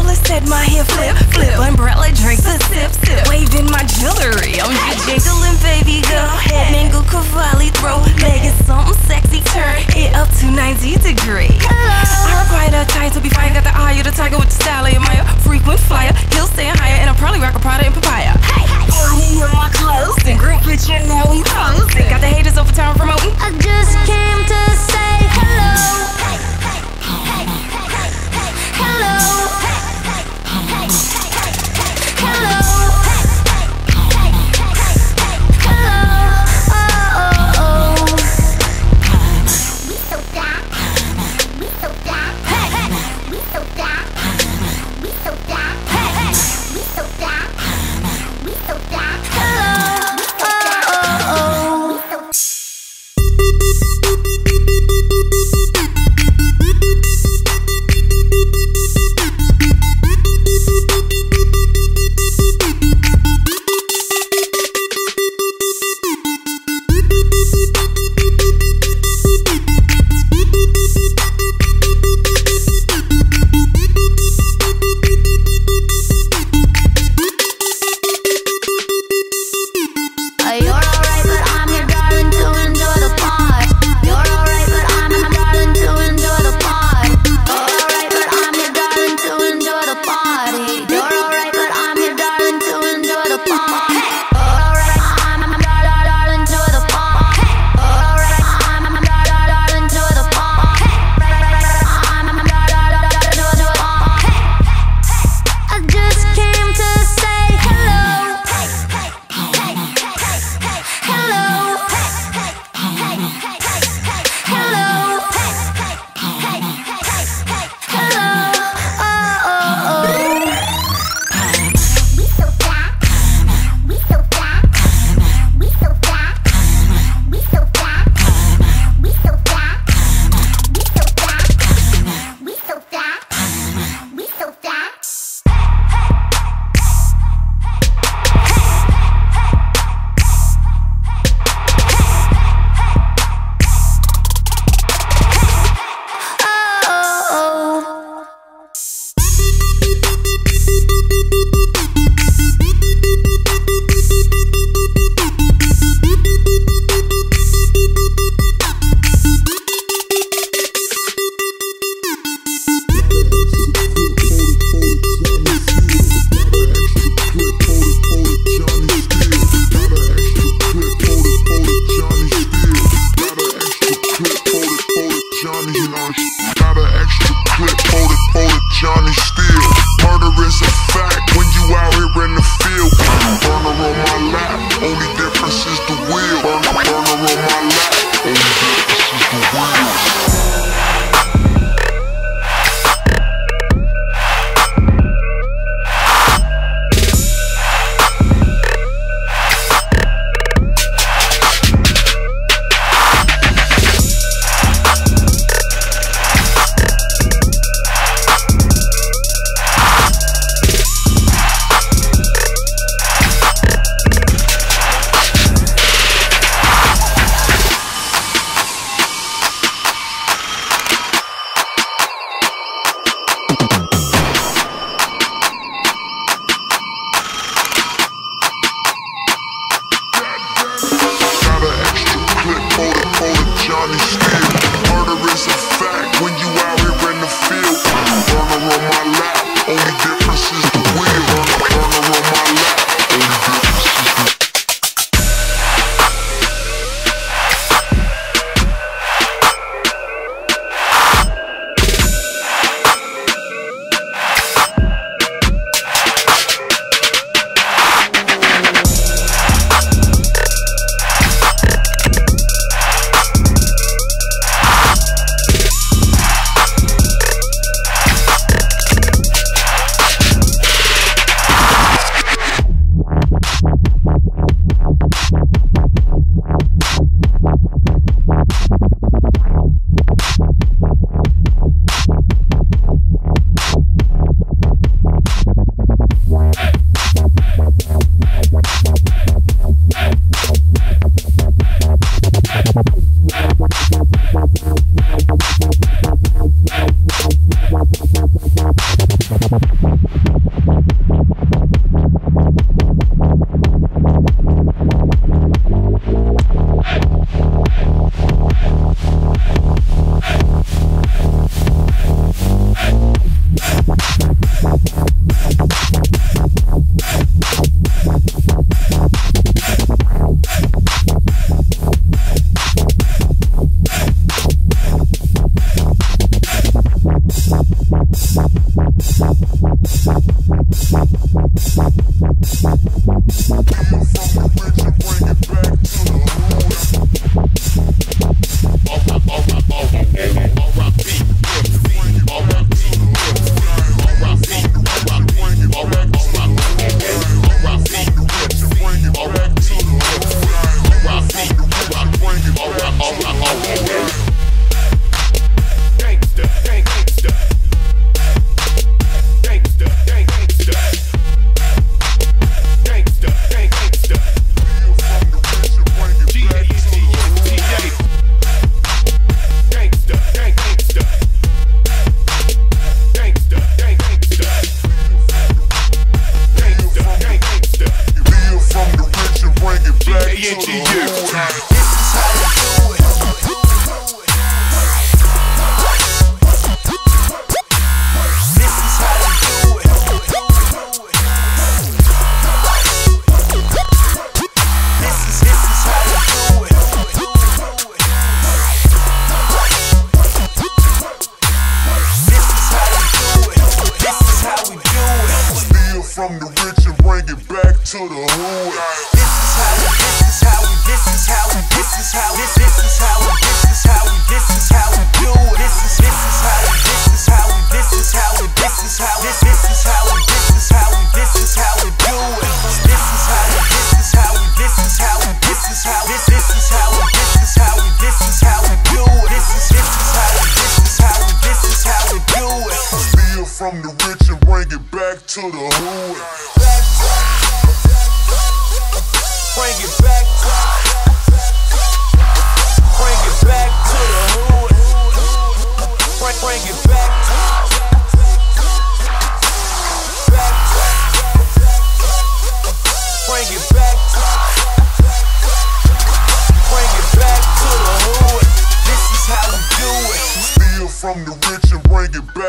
Roller said my hair flip, flip. Umbrella drinks a sip.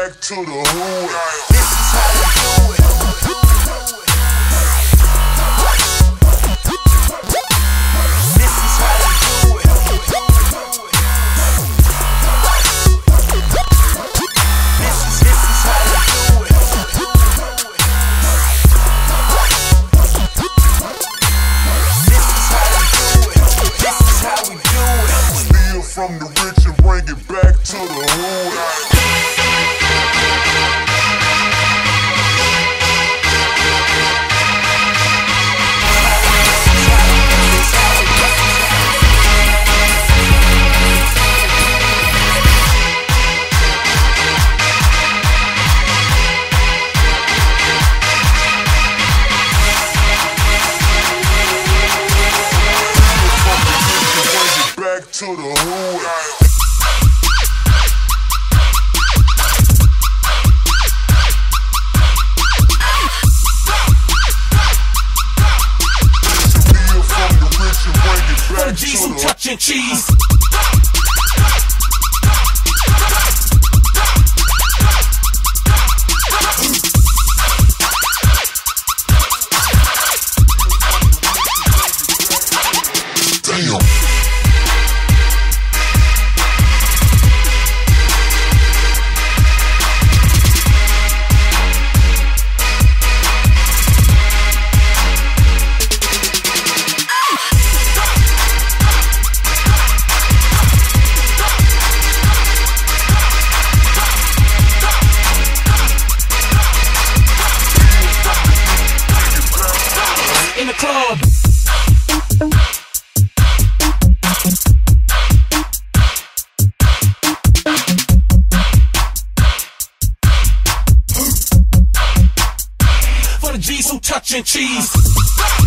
Back to the hood. This is how we do it. This is how we do it. This is this is how we do it. This is how we do it. This is how we do it. Steal from the rich and bring it back to the hood. To the hood. Who cheese.